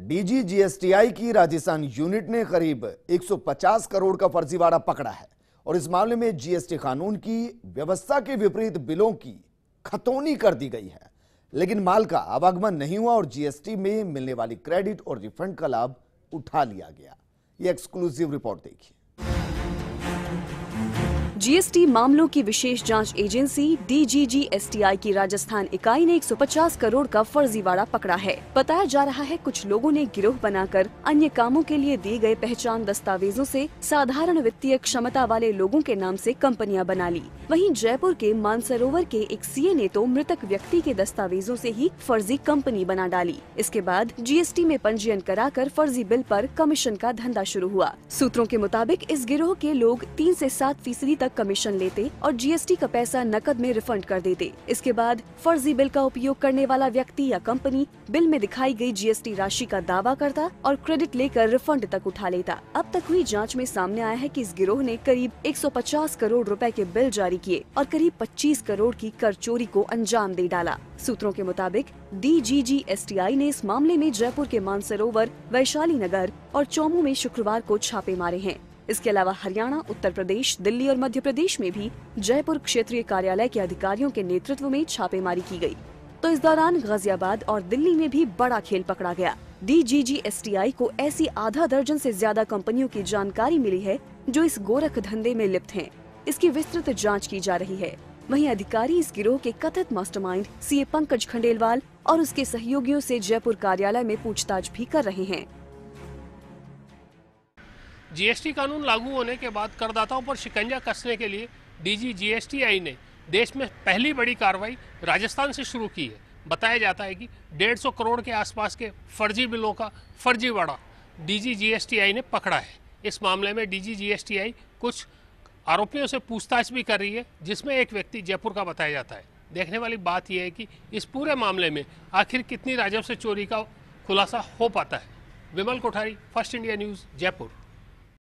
DG GSTI की Rajasthan unit ने करीब 150 करोड़ का फर्जीवाड़ा पकड़ा है और इस मामले में जीएसटी कानून की व्यवस्था के विपरीत बिलों की खतौनी कर दी गई है। लेकिन माल का आवागमन नहीं हुआ और जीएसटी में मिलने वाली क्रेडिट और रिफंड का लाभ उठा लिया गया। ये एक्सक्लूसिव रिपोर्ट देखिए। जीएसटी मामलों की विशेष जाँच एजेंसी डीजीजीएसटीआई की राजस्थान इकाई ने 150 करोड़ का फर्जीवाड़ा पकड़ा है। बताया जा रहा है कुछ लोगों ने गिरोह बनाकर अन्य कामों के लिए दिए गए पहचान दस्तावेजों से साधारण वित्तीय क्षमता वाले लोगों के नाम से कंपनियाँ बना ली। वहीं जयपुर के मानसरोवर के एक सीए ने तो मृतक व्यक्ति के दस्तावेजों से ही फर्जी कंपनी बना डाली। इसके बाद जीएसटी में पंजीयन कराकर फर्जी बिल पर कमीशन का धंधा शुरू हुआ। सूत्रों के मुताबिक इस गिरोह के लोग तीन ऐसी सात फ़ीसदी तक कमीशन लेते और जीएसटी का पैसा नकद में रिफंड कर देते। इसके बाद फर्जी बिल का उपयोग करने वाला व्यक्ति या कंपनी बिल में दिखाई गई जीएसटी राशि का दावा करता और क्रेडिट लेकर रिफंड तक उठा लेता। अब तक हुई जाँच में सामने आया है कि इस गिरोह ने करीब 150 करोड़ रूपए के बिल जारी किए और करीब 25 करोड़ की कर चोरी को अंजाम दे डाला। सूत्रों के मुताबिक डीजीजीएसटीआई ने इस मामले में जयपुर के मानसरोवर, वैशाली नगर और चौमू में शुक्रवार को छापे मारे हैं। इसके अलावा हरियाणा, उत्तर प्रदेश, दिल्ली और मध्य प्रदेश में भी जयपुर क्षेत्रीय कार्यालय के अधिकारियों के नेतृत्व में छापेमारी की गई। तो इस दौरान गाजियाबाद और दिल्ली में भी बड़ा खेल पकड़ा गया। डीजीजीएसटीआई को ऐसी आधा दर्जन से ज़्यादा कंपनियों की जानकारी मिली है, जो इस गोरख धंधे में लिप्त हैं। इसकी विस्तृत जाँच की जा रही है। वहीं अधिकारी इस गिरोह के कथित मास्टरमाइंड सीए पंकज खंडेलवाल और उसके सहयोगियों से जयपुर कार्यालय में पूछताछ भी कर रहे हैं। जीएसटी कानून लागू होने के बाद करदाताओं पर शिकंजा कसने के लिए डीजी जीएसटीआई ने देश में पहली बड़ी कार्रवाई राजस्थान से शुरू की है। बताया जाता है कि 150 करोड़ के आसपास के फर्जी बिलों का फर्जीवाड़ा डीजी जीएसटीआई ने पकड़ा है। इस मामले में डीजी जीएसटीआई कुछ आरोपियों से पूछताछ भी कर रही है, जिसमें एक व्यक्ति जयपुर का बताया जाता है। देखने वाली बात यह है कि इस पूरे मामले में आखिर कितनी राजस्व चोरी का खुलासा हो पाता है। Vimal Kothari, First India News, Jaipur.